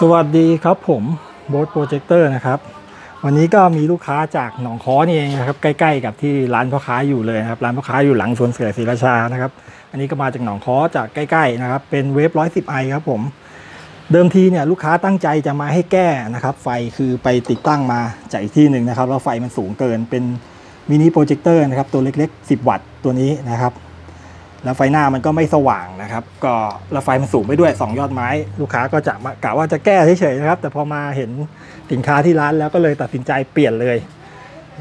สวัสดีครับผมโบสโปรเจคเตอร์นะครับ วันนี้ก็มีลูกค้าจากหนองค้อนี่เองนะครับใกล้ๆกับที่ร้านพ่อค้าอยู่เลยครับร้านพ่อค้าอยู่หลังสวนเสือศรีราชานะครับ อันนี้ก็มาจากหนองค้อจากใกล้ๆนะครับ เป็น Wave ร้อยสิบ i ครับผมเดิมทีเนี่ยลูกค้าตั้งใจจะมาให้แก้นะครับ ไฟคือไปติดตั้งมาจากอีกที่หนึ่งนะครับแล้วไฟมันสูงเกินเป็นมินิโปรเจคเตอร์นะครับตัวเล็กๆ 10 วัตต์ตัวนี้นะครับ แล้วไฟหน้ามันก็ไม่สว่างนะครับ ก็แล้วไฟมันสูงไปด้วย 2 ยอดไม้ ลูกค้าก็จะมากะว่าจะแก้เฉยๆนะครับ แต่พอมาเห็นสินค้าที่ร้านแล้วก็เลยตัดสินใจเปลี่ยนเลย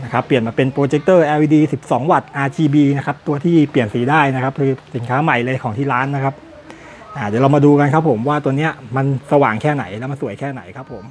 นะครับเปลี่ยนมาเป็นโปรเจคเตอร์ LED 12 วัตต์ RGB นะครับตัวที่เปลี่ยนสีได้นะครับคือสินค้าใหม่เลยของที่ร้านนะครับเดี๋ยวเรามาดูกันครับผมว่าตัวเนี้ยมันสว่างแค่ไหนแล้วมันสวยแค่ไหนครับผม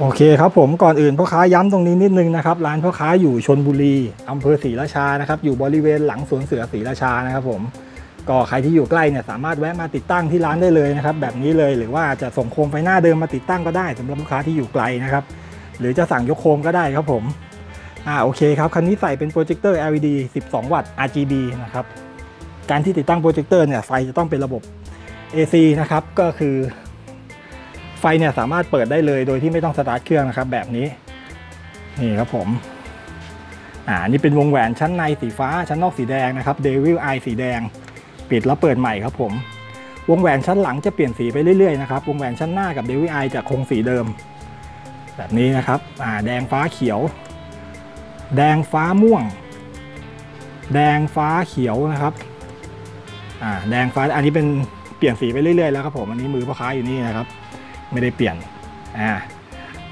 โอเคครับผมก่อนอื่นพ่อค้าย้ำตรงนี้นิดนึงนะครับร้านพ่อค้าอยู่ชลบุรีอำเภอศรีราชานะครับอยู่บริเวณหลังสวนเสือศรีราชานะครับผมก็ใครที่อยู่ใกล้เนี่ยสามารถแวะมาติดตั้งที่ร้านได้เลยนะครับแบบนี้เลยหรือว่าจะส่งโคมไฟหน้าเดิมมาติดตั้งก็ได้สำหรับลูกค้าที่อยู่ไกลนะครับหรือจะสั่งยกโคมก็ได้ครับผมอ่าโอเคครับคันนี้ใส่เป็นโปรเจคเตอร์ LED 12 วัตต์ RGB นะครับการที่ติดตั้งโปรเจคเตอร์เนี่ยไฟจะต้องเป็นระบบ AC นะครับก็คือ ไฟเนี่ยสามารถเปิดได้เลยโดยที่ไม่ต้องสตาร์ทเครื่องนะครับ แบบนี้ นี่ครับผม อ่า นี่เป็นวงแหวนชั้นในสีฟ้าชั้นนอกสีแดงนะครับ Devil Eye สีแดง ปิดแล้วเปิดใหม่ครับผม วงแหวนชั้นหลังจะเปลี่ยนสีไปเรื่อยๆนะครับ วงแหวนชั้นหน้ากับ Devil Eye จะคงสีเดิม แบบนี้นะครับ อ่า แดงฟ้าเขียว แดงฟ้าม่วง แดงฟ้าเขียวนะครับ อ่า แดงฟ้า อันนี้เป็นเปลี่ยนสีไปเรื่อยๆแล้วครับผม อันนี้มือพ่อค้าอยู่นี่นะครับ ไม่ได้เปลี่ยนอ่า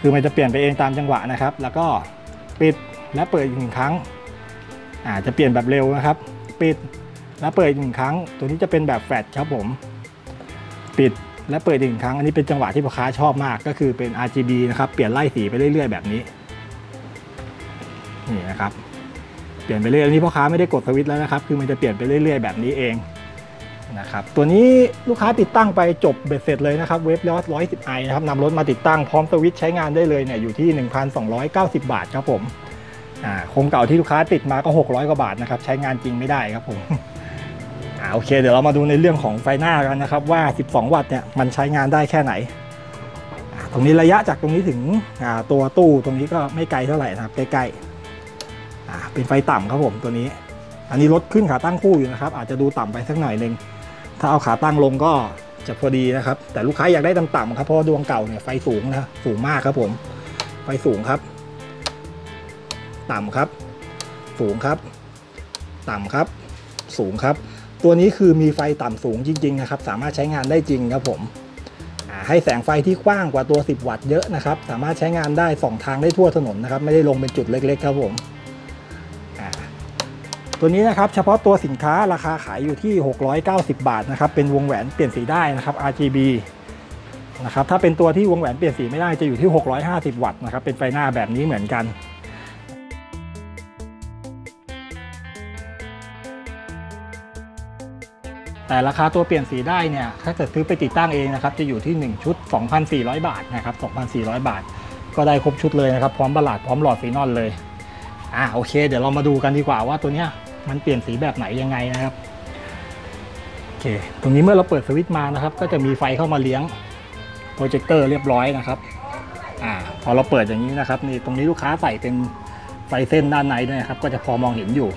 คือมันจะเปลี่ยนไปเองตามจังหวะนะครับ แล้วก็ปิดและเปิดอีกหนึ่งครั้งอ่าจะเปลี่ยนแบบเร็วนะครับ ปิดและเปิดอีกหนึ่งครั้ง ตัวนี้จะเป็นแบบแฟลชครับผม ปิดและเปิดอีกหนึ่งครั้ง อันนี้เป็นจังหวะที่พ่อค้าชอบมากก็คือเป็น RGB นะครับเปลี่ยนไล่สีไปเรื่อย ๆ แบบนี้นี่นะครับเปลี่ยนไปเรื่อยอันนี้พ่อค้าไม่ได้กดสวิตช์แล้วนะครับ คือมันจะเปลี่ยนไปเรื่อย ๆ แบบนี้เอง นะครับตัวนี้ลูกค้าติดตั้งไปจบเบ็ดเสร็จเลยนะครับเว็บยอด110 i นะครับนำรถมาติดตั้งพร้อมสวิตช์ใช้งานได้เลยเนี่ยอยู่ที่ 1,290 บาทครับผมอ่าโคมเก่าที่ลูกค้าติดมาก็ 600 กว่าบาทนะครับใช้งานจริงไม่ได้ครับผมอ่าโอเค เดี๋ยวเรามาดูในเรื่องของไฟหน้ากันนะครับว่า 12 วัตต์เนี่ยมันใช้งานได้แค่ไหน ตรงนี้ระยะจากตรงนี้ถึงตัวตู้ตรงนี้ก็ไม่ไกลเท่าไหร่นะครับใกล้ๆเป็นไฟต่ำครับผมตัวนี้ อันนี้รถขึ้นขาตั้งคู่อยู่นะครับ อาจจะดูต่ำไปสักหน่อยหนึ่ง ถ้าเอาขาตั้งลงก็จะพอดีนะครับ แต่ลูกค้าอยากได้ต่ำๆครับเพราะดวงเก่าเนี่ยไฟสูงนะสูงมากครับผม ไฟสูงครับ ต่ำครับ สูงครับ ต่ำครับ สูงครับ ตัวนี้คือมีไฟต่ำสูงจริง ๆ นะครับ สามารถใช้งานได้จริงครับผมให้แสงไฟที่กว้างกว่าตัว 10 วัตต์เยอะนะครับ สามารถใช้งานได้สองทางได้ทั่วถนนนะครับ ไม่ได้ลงเป็นจุดเล็ก ๆ ครับผม ตัวนี้นะครับเฉพาะตัวสินค้าราคาขายอยู่ที่ 690 บาทนะครับเป็นวงแหวนเปลี่ยนสีได้นะครับ RGB นะครับถ้าเป็นตัวที่วงแหวนเปลี่ยนสีไม่ได้จะอยู่ที่ 650 วัตต์นะครับเป็นไฟหน้าแบบนี้เหมือนกันแต่ราคาตัวเปลี่ยนสีได้เนี่ยถ้าเกิดซื้อไปติดตั้งเองนะครับจะอยู่ที่ 1 ชุด 2,400 บาทนะครับ2,400 บาท ก็ได้ครบชุดเลยนะครับ พร้อมบัลลาสต์พร้อมหลอดฟีนอลเลยอ่าโอเค เดี๋ยวเรามาดูกันดีกว่าว่าตัวเนี้ย มันเปลี่ยนสีแบบไหนยังไงนะครับโอเคตรงนี้เมื่อเราเปิดสวิตช์มานะครับ ก็จะมีไฟเข้ามาเลี้ยงโปรเจคเตอร์เรียบร้อยนะครับอ่าพอเราเปิดอย่างนี้นะครับนี่ตรงนี้ลูกค้าใส่เป็นไฟเส้นด้านในด้วยครับ ก็จะพอมองเห็นอยู่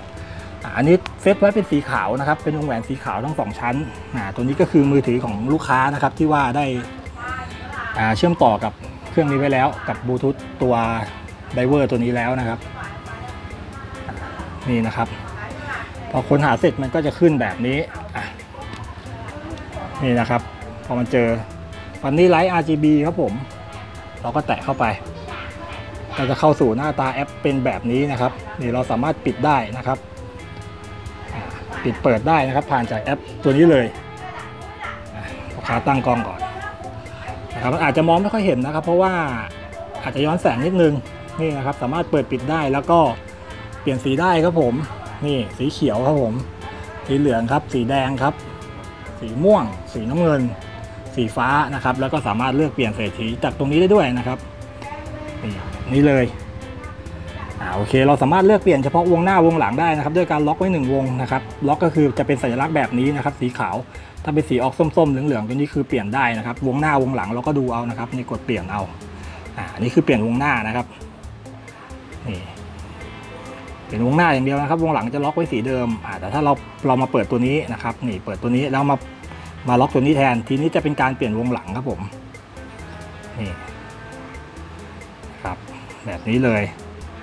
อันนี้เซตไว้เป็นสีขาวนะครับ เป็นวงแหวนสีขาวทั้งสองชั้นอ่าตัวนี้ก็คือมือถือของลูกค้านะครับที่ว่าได้อ่าเชื่อมต่อกับเครื่องนี้ไว้แล้ว กับบลูทูธตัว driver ตัวนี้แล้วนะครับ นี่นะครับ พอค้นหาเสร็จมันก็จะขึ้นแบบนี้นี่นะครับ พอมันเจอ Funny Light RGB ครับผม เราก็แตะเข้าไปเราจะเข้าสู่หน้าตาแอปเป็นแบบนี้นะครับ นี่เราสามารถปิดได้นะครับ ปิดเปิดได้นะครับ ผ่านจากแอปตัวนี้เลยอะลูกค้าตั้งกล้องก่อนนะครับอาจจะมองไม่ค่อยเห็นนะครับ เพราะว่าอาจจะย้อนแสงนิดนึงนี่นะครับ สามารถเปิดปิดได้แล้วก็เปลี่ยนสีได้ครับผม นี่สีเขียวครับผม สีเหลืองครับ สีแดงครับ สีม่วง สีน้ำเงิน สีฟ้านะครับ แล้วก็สามารถเลือกเปลี่ยนเศษสีจากตรงนี้ได้ด้วยนะครับนี่นี่เลยอ่าโอเค เราสามารถเลือกเปลี่ยนเฉพาะวงหน้าวงหลังได้นะครับ ด้วยการล็อกไว้หนึ่งวงนะครับ ล็อกก็คือจะเป็นสัญลักษณ์แบบนี้นะครับ สีขาว ถ้าเป็นสีออกส้มๆเหลืองๆตัวนี้คือเปลี่ยนได้นะครับ วงหน้าวงหลังเราก็ดูเอานะครับนี่กดเปลี่ยนเอาอ่านี่คือเปลี่ยนวงหน้านะครับนี่ เปลี่ยนวงหน้าอย่างเดียวนะครับ วงหลังจะล็อกไว้สีเดิมแต่ถ้าเราเรามาเปิดตัวนี้นะครับนี่เปิดตัวนี้แล้วมามาล็อกตัวนี้แทน ทีนี้จะเป็นการเปลี่ยนวงหลังครับผมนี่ครับแบบนี้เลย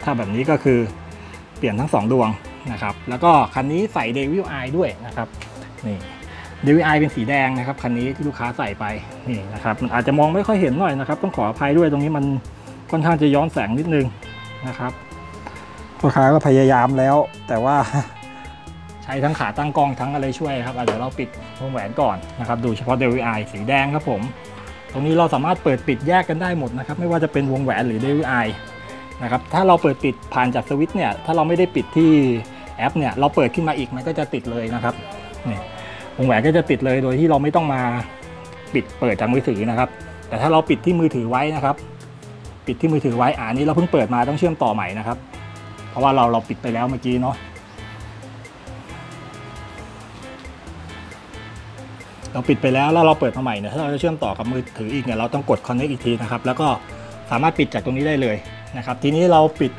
ถ้าแบบนี้ก็คือเปลี่ยนทั้งสองดวงนะครับ แล้วก็คันนี้ใส่ Devil Eye ด้วยนะครับนี่ Devil Eye เป็นสีแดงนะครับคันนี้ที่ลูกค้าใส่ไปนี่นะครับมันอาจจะมองไม่ค่อยเห็นหน่อยนะครับ ต้องขออภัยด้วยตรงนี้มันค่อนข้างจะย้อนแสงนิดนึงนะครับ ลูกค้าก็พยายามแล้ว แต่ว่าใช้ทั้งขาตั้งกล้องทั้งอะไรช่วยครับเดี๋ยวเราปิดวงแหวนก่อนนะครับ ดูเฉพาะ DVI สีแดงครับผม ตรงนี้เราสามารถเปิดปิดแยกกันได้หมดนะครับ ไม่ว่าจะเป็นวงแหวนหรือ DVI นะครับ ถ้าเราเปิดปิดผ่านจากสวิตช์เนี่ย ถ้าเราไม่ได้ปิดที่แอปเนี่ย เราเปิดขึ้นมาอีกมันก็จะติดเลยนะครับ นี่ วงแหวนก็จะติดเลยโดยที่เราไม่ต้องมาปิดเปิดจากมือถือนะครับ แต่ถ้าเราปิดที่มือถือไว้นะครับ ปิดที่มือถือไว้อ่านี้เราเพิ่งเปิดมาต้องเชื่อมต่อใหม่นะครับ เพราะว่าเราเราปิดไปแล้วเมื่อกี้เนาะเราปิดไปแล้วแล้วเราเปิดมาใหม่เนี่ยถ้าเราจะเชื่อมต่อกับมือถืออีกเนี่ยเราต้องกด connect อีกทีนะครับ แล้วก็สามารถปิดจากตรงนี้ได้เลยนะครับ ทีนี้เราปิด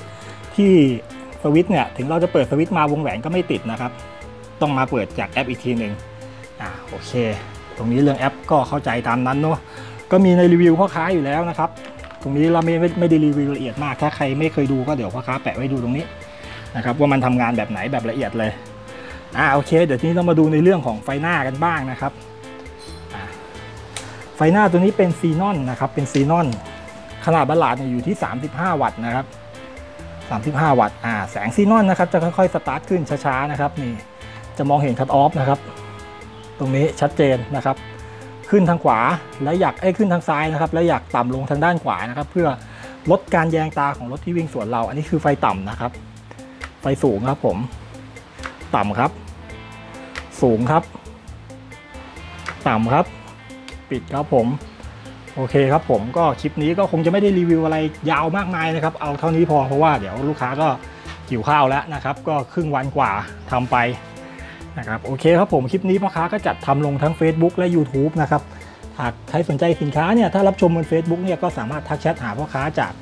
ที่สวิตช์เนี่ยถึงเราจะเปิดสวิตช์มาวงแหวนก็ไม่ติดนะครับ ต้องมาเปิดจากแอปอีกทีหนึ่งอ่าโอเค ตรงนี้เรื่องแอปก็เข้าใจตามนั้นเนาะก็มีในรีวิวพ่อค้าอยู่แล้วนะครับ ตรงนี้เราไม่ไม่ได้รีวิวละเอียดมาก ถ้าใครไม่เคยดูก็เดี๋ยวพ่อค้าแปะไว้ดูตรงนี้นะครับว่ามันทำงานแบบไหนแบบละเอียดเลยอ่าโอเค เดี๋ยวทีนี้เรามาดูในเรื่องของไฟหน้ากันบ้างนะครับไฟหน้าตัวนี้เป็นซีนอนนะครับเป็นซีนอนขนาดบัลลาดเนี่ยอยู่ที่ 35 วัตต์นะครับ 35 วัตต์อ่าแสงซีนอนนะครับจะค่อยๆสตาร์ทขึ้นช้าๆนะครับนี่จะมองเห็นคัตออฟนะครับ ตรงนี้ชัดเจนนะครับ ขึ้นทางขวาและอยากไอ้ขึ้นทางซ้ายนะครับ และอยากต่ำลงทางด้านขวานะครับ เพื่อลดการแยงตาของรถที่วิ่งสวนเรา อันนี้คือไฟต่ำนะครับ ไฟสูงครับผม ต่ำครับ สูงครับ ต่ำครับ ปิดครับผม โอเคครับผมก็คลิปนี้ก็คงจะไม่ได้รีวิวอะไรยาวมากมายนะครับ เอาเท่านี้พอเพราะว่าเดี๋ยวลูกค้าก็หิวข้าวแล้วนะครับ ก็ครึ่งวันกว่าทำไป นะครับโอเคครับผมคลิปนี้พ่อค้าก็จัดทำลงทั้ง Facebook และ YouTube นะครับหากใครสนใจสินค้าเนี่ยถ้ารับชมบน Facebook เนี่ยก็สามารถทักแชทหาพ่อค้าจาก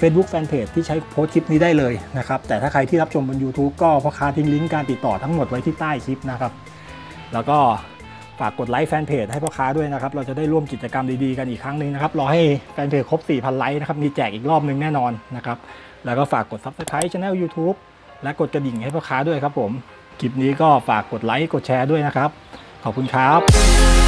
Facebook Fanpage ที่ใช้โพสต์คลิปนี้ได้เลยนะครับแต่ถ้าใครที่รับชมบน YouTube ก็พ่อค้าทิ้งลิงก์การติดต่อทั้งหมดไว้ที่ใต้คลิปนะครับแล้วก็ฝากกดไลค์แฟนเพจให้พ่อค้าด้วยนะครับ เราจะได้ร่วมกิจกรรมดีๆกันอีกครั้งหนึ่งนะครับ รอให้แฟนเพจครบ 4,000 ไลค์นะครับ มีแจกอีกรอบหนึ่งแน่นอนนะครับ แล้วก็ฝากกด Subscribe Channel YouTube และกดกระดิ่งให้พ่อค้าด้วยครับผม คลิปนี้ก็ฝากกดไลค์กดแชร์ด้วยนะครับ ขอบคุณครับ